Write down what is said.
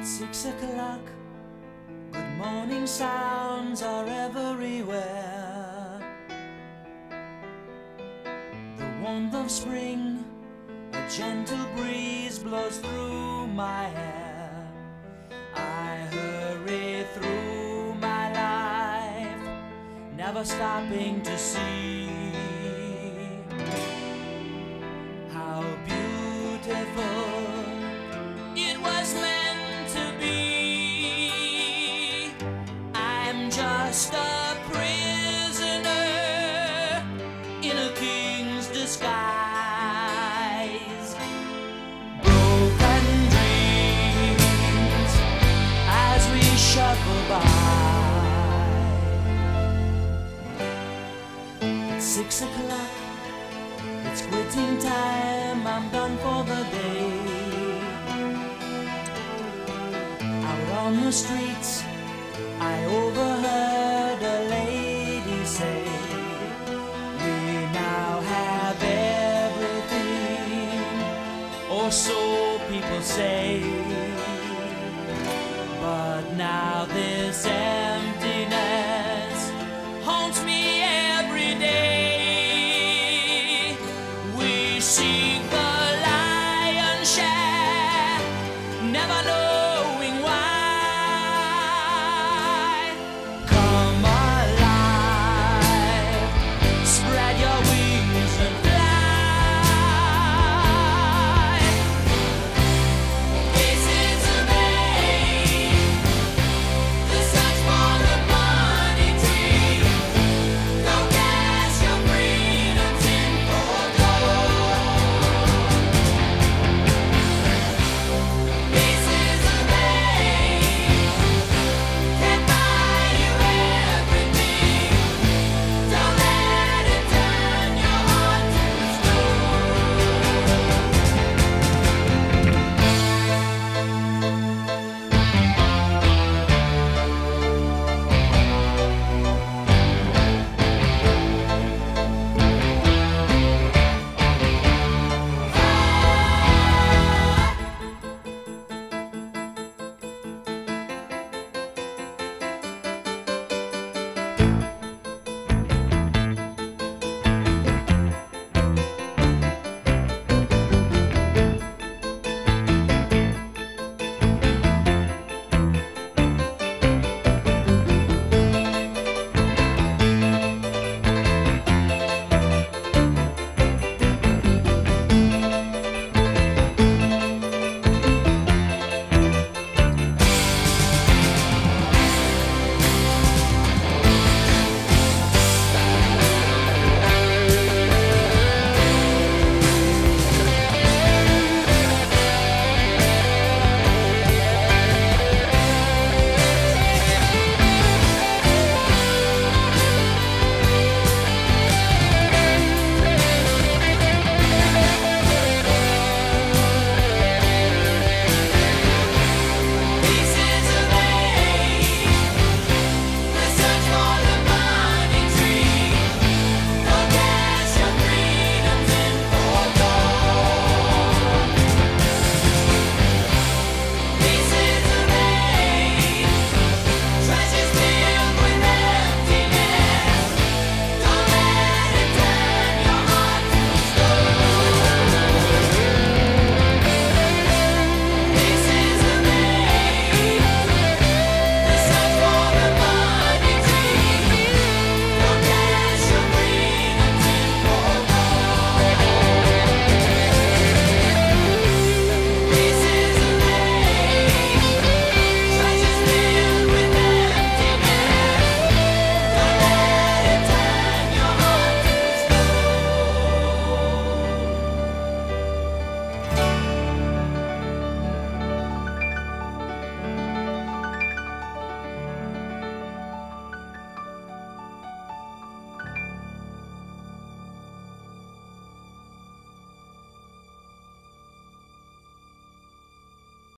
It's six o'clock. Good morning sounds are everywhere. The warmth of spring, a gentle breeze blows through my hair. I hurry through my life, never stopping to see o'clock. It's quitting time, I'm done for the day. Out on the streets, I overheard a lady say, We now have everything, or so people say. But now this